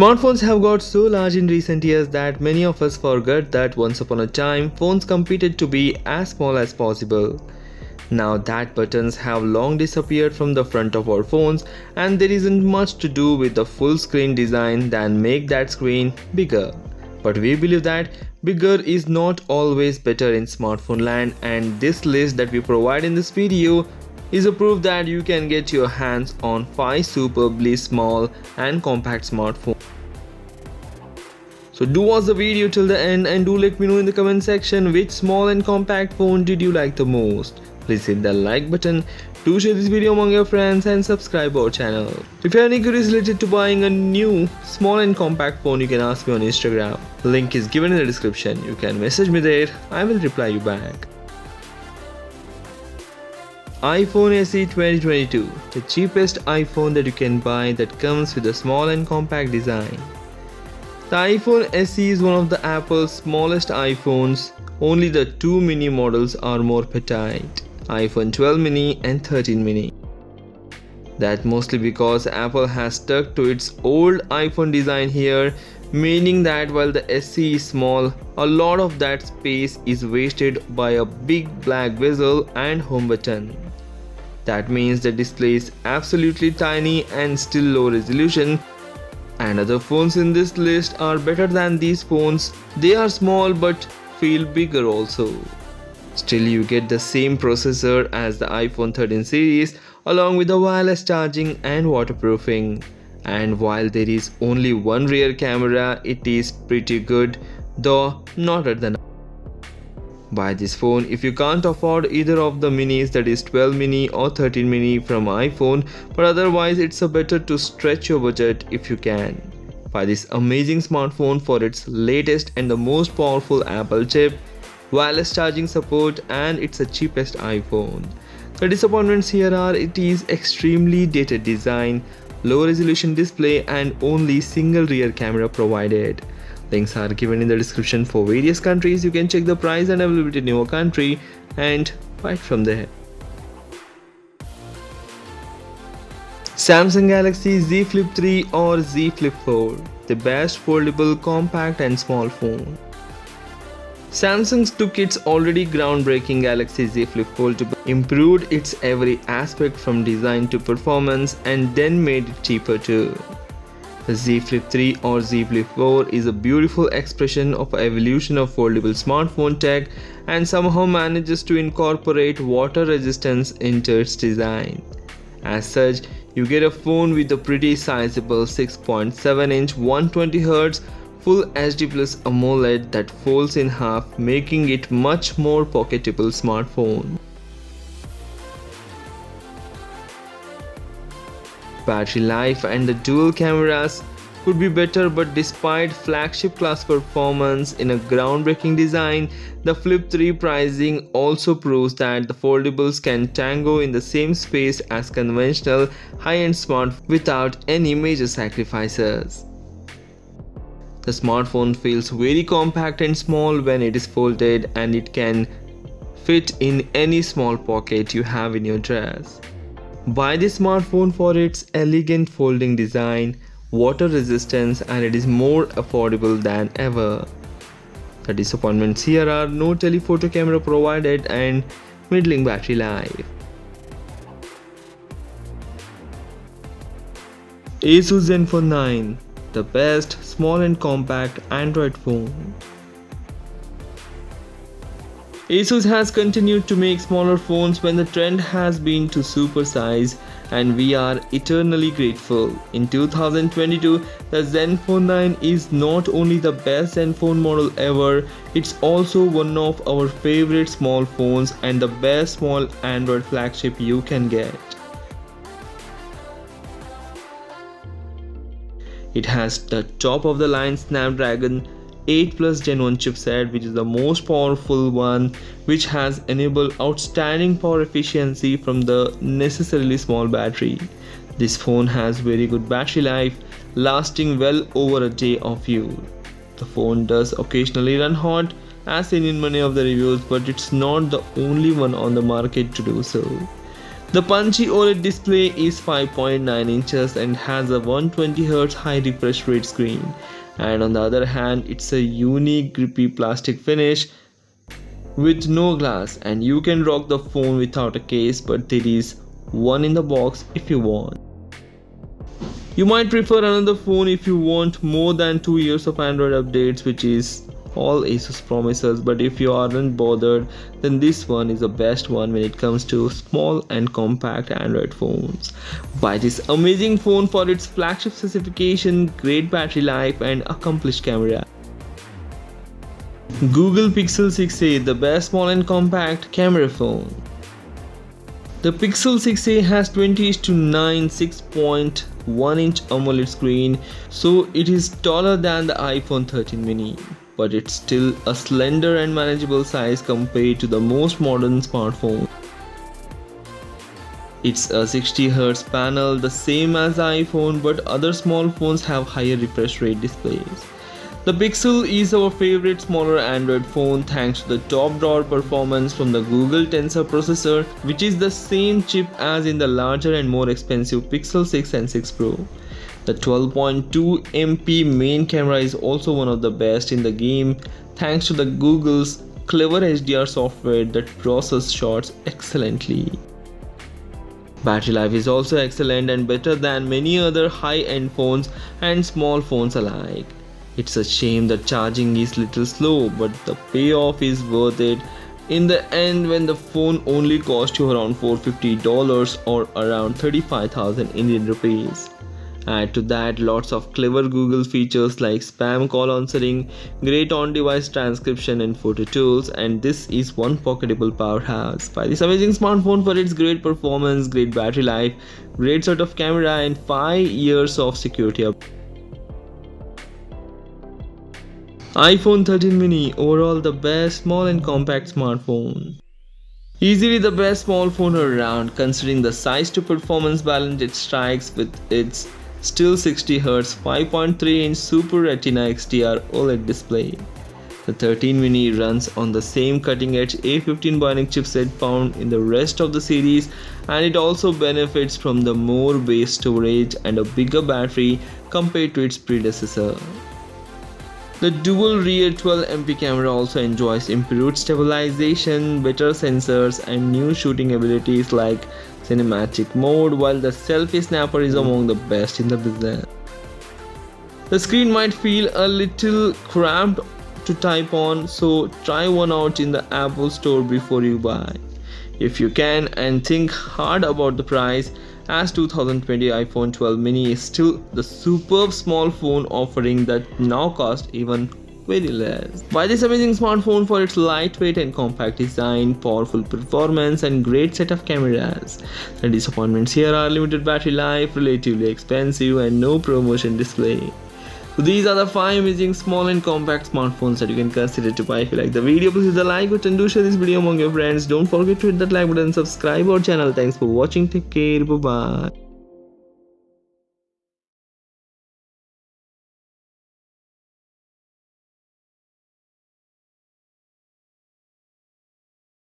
Smartphones have got so large in recent years that many of us forget that once upon a time phones competed to be as small as possible. Now that buttons have long disappeared from the front of our phones and there isn't much to do with the full screen design than make that screen bigger. But we believe that bigger is not always better in smartphone land and this list that we provide in this video is a proof that you can get your hands on 5 superbly small and compact smartphones. So do watch the video till the end and do let me know in the comment section which small and compact phone did you like the most. Please hit the like button do share this video among your friends and subscribe our channel. If you have any queries related to buying a new small and compact phone you can ask me on instagram. Link is given in the description. You can message me there. I will reply you back iPhone SE 2022, the cheapest iPhone that you can buy that comes with a small and compact design. The iPhone SE is one of the Apple's smallest iPhones, only the two mini models are more petite iPhone 12 mini and 13 mini. That mostly because Apple has stuck to its old iPhone design here, meaning that while the SE is small, a lot of that space is wasted by a big black bezel and home button. That means the display is absolutely tiny and still low resolution. And other phones in this list are better than these phones. They are small but feel bigger also. Still you get the same processor as the iPhone 13 series along with the wireless charging and waterproofing. And while there is only one rear camera, it is pretty good, though not at the Buy this phone if you can't afford either of the minis that is 12 mini or 13 mini from iPhone but otherwise it's better to stretch your budget if you can. Buy this amazing smartphone for its latest and the most powerful Apple chip wireless charging support and it's the cheapest iPhone. The disappointments here are it is extremely dated design, low resolution display and only single rear camera provided. Links are given in the description for various countries. You can check the price and availability in your country and buy it from there. Samsung Galaxy Z Flip 3 or Z Flip 4, the best foldable compact and small phone. Samsung took its already groundbreaking Galaxy Z Flip Fold to improved its every aspect from design to performance and then made it cheaper too. The Z Flip 3 or Z Flip 4 is a beautiful expression of evolution of foldable smartphone tech and somehow manages to incorporate water resistance into its design. As such, you get a phone with a pretty sizable 6.7 inch 120Hz Full HD Plus AMOLED that folds in half making it much more pocketable smartphone. Battery life and the dual cameras could be better but despite flagship class performance in a groundbreaking design, the Flip 3 pricing also proves that the foldables can tango in the same space as conventional high-end smartphones without any major sacrifices. The smartphone feels very compact and small when it is folded and it can fit in any small pocket you have in your dress. Buy this smartphone for its elegant folding design, water resistance and it is more affordable than ever. The disappointments here are no telephoto camera provided and middling battery life. Asus Zenfone 9 the best small and compact Android phone. Asus has continued to make smaller phones when the trend has been to supersize and we are eternally grateful. In 2022, the Zenfone 9 is not only the best Zenfone model ever, it's also one of our favorite small phones and the best small Android flagship you can get. It has the top of the line Snapdragon 8 Plus Gen 1 chipset which is the most powerful one which has enabled outstanding power efficiency from the necessarily small battery. This phone has very good battery life lasting well over a day of use. The phone does occasionally run hot as seen in many of the reviews but it's not the only one on the market to do so. The punchy OLED display is 5.9 inches and has a 120Hz high refresh rate screen. And on the other hand, it's a unique grippy plastic finish with no glass and you can rock the phone without a case but there is one in the box if you want. You might prefer another phone if you want more than 2 years of Android updates which is all Asus promises but if you aren't bothered then this one is the best one when it comes to small and compact Android phones. Buy this amazing phone for its flagship specification, great battery life and accomplished camera. Google Pixel 6a, the best small and compact camera phone. The Pixel 6a has 20 to 9 6.1 inch AMOLED screen, so it is taller than the iPhone 13 mini, but it's still a slender and manageable size compared to the most modern smartphone. It's a 60Hz panel, the same as iPhone, but other small phones have higher refresh rate displays. The Pixel is our favorite smaller Android phone thanks to the top drawer performance from the Google Tensor processor which is the same chip as in the larger and more expensive Pixel 6 and 6 Pro. The 12.2 MP main camera is also one of the best in the game thanks to the Google's clever HDR software that processes shots excellently. Battery life is also excellent and better than many other high-end phones and small phones alike. It's a shame that charging is little slow, but the payoff is worth it in the end when the phone only cost you around $450 or around 35,000 Indian rupees. Add to that lots of clever Google features like spam call answering, great on-device transcription and photo tools and this is one pocketable powerhouse. Buy this amazing smartphone for its great performance, great battery life, great set of camera and 5 years of security iPhone 13 mini overall the best small and compact smartphone. Easily the best small phone around considering the size to performance balance it strikes with its still 60Hz 5.3 inch Super Retina XDR OLED display. The 13 mini runs on the same cutting edge A15 Bionic chipset found in the rest of the series and it also benefits from the more base storage and a bigger battery compared to its predecessor. The dual rear 12MP camera also enjoys improved stabilization, better sensors and new shooting abilities like cinematic mode while the selfie snapper is among the best in the business. The screen might feel a little cramped to type on so try one out in the Apple store before you buy. If you can and think hard about the price, as 2020 iPhone 12 mini is still the superb small phone offering that now costs even very less. Buy this amazing smartphone for its lightweight and compact design, powerful performance and great set of cameras. The disappointments here are limited battery life, relatively expensive and no ProMotion display. So these are the 5 amazing small and compact smartphones that you can consider to buy. If you like the video, please hit the like button, do share this video among your friends. Don't forget to hit that like button, subscribe our channel. Thanks for watching, take care, bye bye.